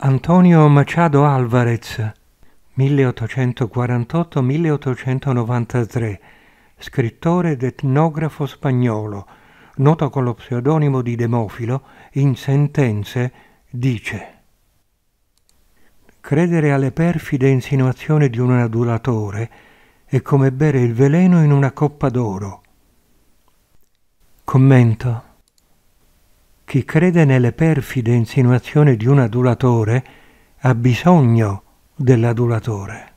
Antonio Machado Alvarez, 1848-1893, scrittore ed etnografo spagnolo, noto con lo pseudonimo di Demofilo, in sentenze dice Credere alle perfide insinuazioni di un adulatore è come bere il veleno in una coppa d'oro. Commento. Chi crede nelle perfide insinuazioni di un adulatore ha bisogno dell'adulatore.